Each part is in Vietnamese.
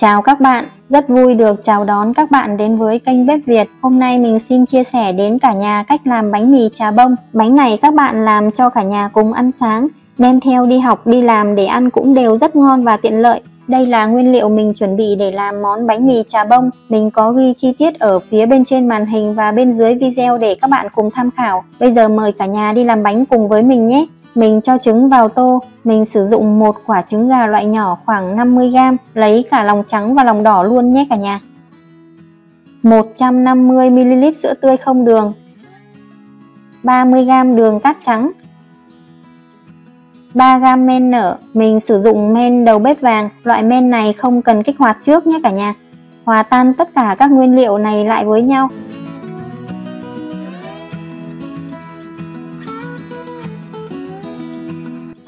Chào các bạn, rất vui được chào đón các bạn đến với kênh Bếp Việt. Hôm nay mình xin chia sẻ đến cả nhà cách làm bánh mì trà bông. Bánh này các bạn làm cho cả nhà cùng ăn sáng, đem theo đi học đi làm để ăn cũng đều rất ngon và tiện lợi. Đây là nguyên liệu mình chuẩn bị để làm món bánh mì trà bông. Mình có ghi chi tiết ở phía bên trên màn hình và bên dưới video để các bạn cùng tham khảo. Bây giờ mời cả nhà đi làm bánh cùng với mình nhé. Mình cho trứng vào tô, mình sử dụng một quả trứng gà loại nhỏ khoảng 50g, lấy cả lòng trắng và lòng đỏ luôn nhé cả nhà. 150ml sữa tươi không đường 30g đường cát trắng 3g men nở, mình sử dụng men đầu bếp vàng, loại men này không cần kích hoạt trước nhé cả nhà. Hòa tan tất cả các nguyên liệu này lại với nhau.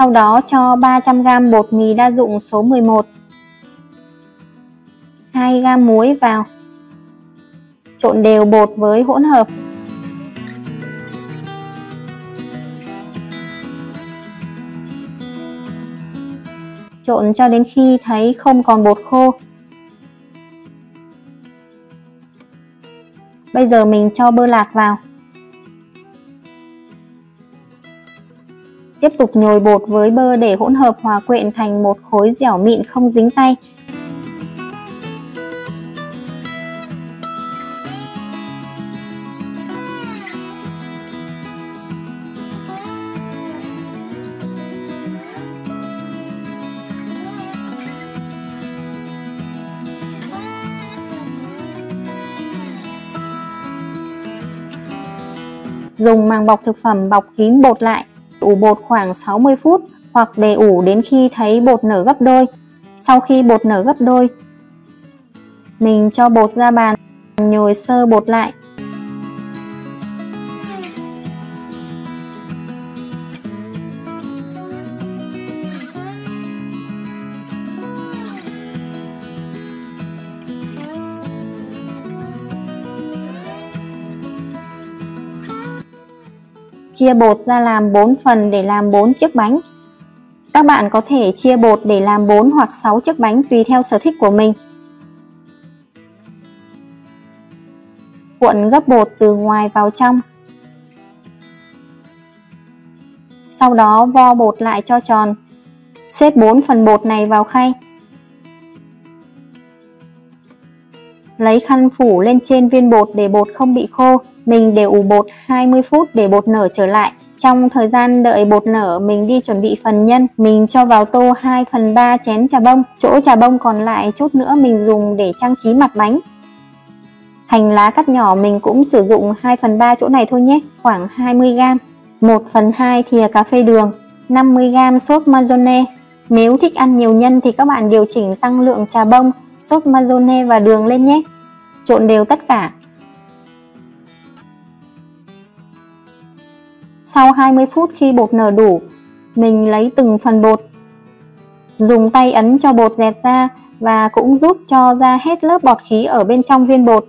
Sau đó cho 300g bột mì đa dụng số 11 2g muối vào. Trộn đều bột với hỗn hợp. Trộn cho đến khi thấy không còn bột khô. Bây giờ mình cho bơ lạc vào. Tiếp tục nhồi bột với bơ để hỗn hợp hòa quyện thành một khối dẻo mịn không dính tay. Dùng màng bọc thực phẩm bọc kín bột lại ủ bột khoảng 60 phút hoặc để ủ đến khi thấy bột nở gấp đôi. Sau khi bột nở gấp đôi, mình cho bột ra bàn, nhồi sơ bột lại. Chia bột ra làm 4 phần để làm 4 chiếc bánh. Các bạn có thể chia bột để làm 4 hoặc 6 chiếc bánh tùy theo sở thích của mình. Cuộn gấp bột từ ngoài vào trong. Sau đó vo bột lại cho tròn. Xếp 4 phần bột này vào khay. Lấy khăn phủ lên trên viên bột để bột không bị khô. Mình để ủ bột 20 phút để bột nở trở lại. Trong thời gian đợi bột nở, mình đi chuẩn bị phần nhân. Mình cho vào tô 2 phần 3 chén trà bông. Chỗ trà bông còn lại chút nữa mình dùng để trang trí mặt bánh. Hành lá cắt nhỏ mình cũng sử dụng 2 phần 3 chỗ này thôi nhé, khoảng 20g. 1 phần 2 thìa cà phê đường, 50g sốt mayonnaise. Nếu thích ăn nhiều nhân thì các bạn điều chỉnh tăng lượng trà bông, sốt mayonnaise và đường lên nhé. Trộn đều tất cả. Sau 20 phút khi bột nở đủ, mình lấy từng phần bột. Dùng tay ấn cho bột dẹt ra và cũng giúp cho ra hết lớp bọt khí ở bên trong viên bột.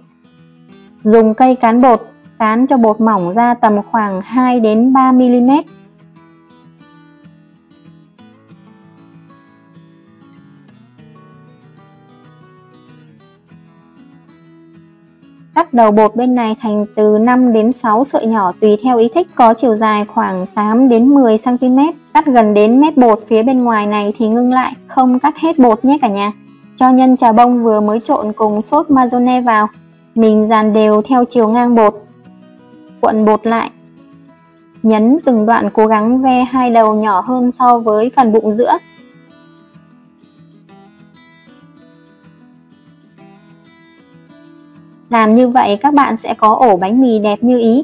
Dùng cây cán bột, cán cho bột mỏng ra tầm khoảng 2 đến 3 mm. Cắt đầu bột bên này thành từ 5 đến 6 sợi nhỏ tùy theo ý thích, có chiều dài khoảng 8 đến 10 cm. Cắt gần đến mép bột phía bên ngoài này thì ngưng lại, không cắt hết bột nhé cả nhà. Cho nhân trà bông vừa mới trộn cùng sốt mayonnaise vào. Mình dàn đều theo chiều ngang bột. Cuộn bột lại. Nhấn từng đoạn cố gắng ve hai đầu nhỏ hơn so với phần bụng giữa Làm như vậy các bạn sẽ có ổ bánh mì đẹp như ý.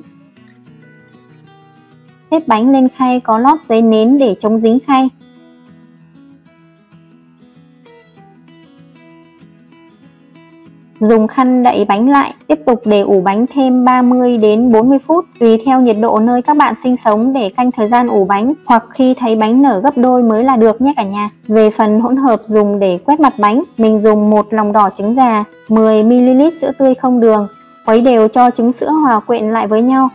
Xếp bánh lên khay, có lót giấy nến để chống dính khay. Dùng khăn đậy bánh lại, tiếp tục để ủ bánh thêm 30 đến 40 phút tùy theo nhiệt độ nơi các bạn sinh sống để canh thời gian ủ bánh hoặc khi thấy bánh nở gấp đôi mới là được nhé cả nhà. Về phần hỗn hợp dùng để quét mặt bánh, mình dùng một lòng đỏ trứng gà, 10ml sữa tươi không đường, khuấy đều cho trứng sữa hòa quyện lại với nhau.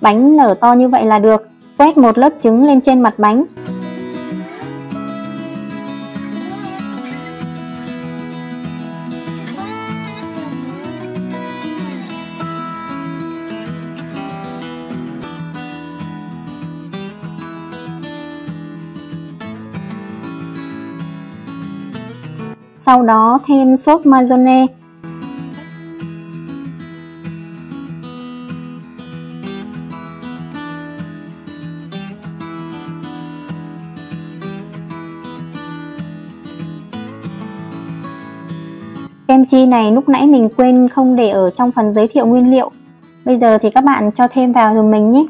Bánh nở to như vậy là được. Quét một lớp trứng lên trên mặt bánh. Sau đó thêm sốt mayonnaise Kem chi này lúc nãy mình quên không để ở trong phần giới thiệu nguyên liệu. Bây giờ thì các bạn cho thêm vào dùm mình nhé.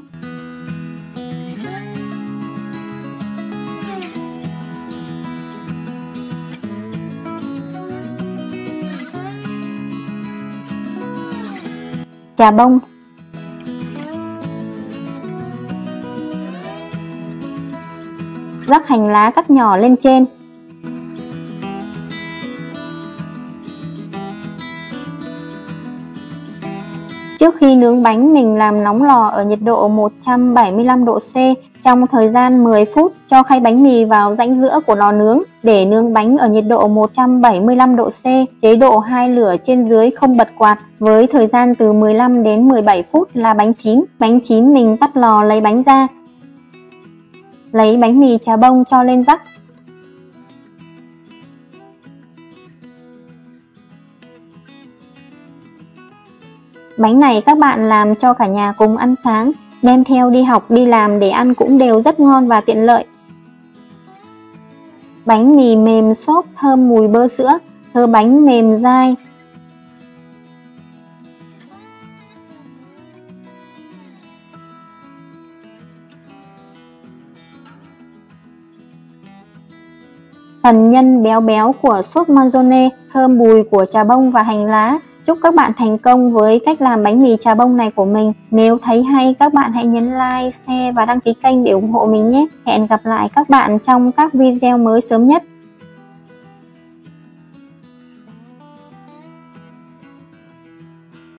Trà bông. Rắc hành lá cắt nhỏ lên trên. Trước khi nướng bánh, mình làm nóng lò ở nhiệt độ 175 độ C trong thời gian 10 phút cho khay bánh mì vào rãnh giữa của lò nướng để nướng bánh ở nhiệt độ 175 độ C, chế độ hai lửa trên dưới không bật quạt với thời gian từ 15 đến 17 phút là bánh chín. Bánh chín mình tắt lò lấy bánh ra. Lấy bánh mì trà bông cho lên rắc Bánh này các bạn làm cho cả nhà cùng ăn sáng, đem theo đi học đi làm để ăn cũng đều rất ngon và tiện lợi. Bánh mì mềm xốp thơm mùi bơ sữa, thơ bánh mềm dai. Phần nhân béo béo của sốt manzone, thơm bùi của trà bông và hành lá, Chúc các bạn thành công với cách làm bánh mì trà bông này của mình. Nếu thấy hay các bạn hãy nhấn like, share và đăng ký kênh để ủng hộ mình nhé. Hẹn gặp lại các bạn trong các video mới sớm nhất.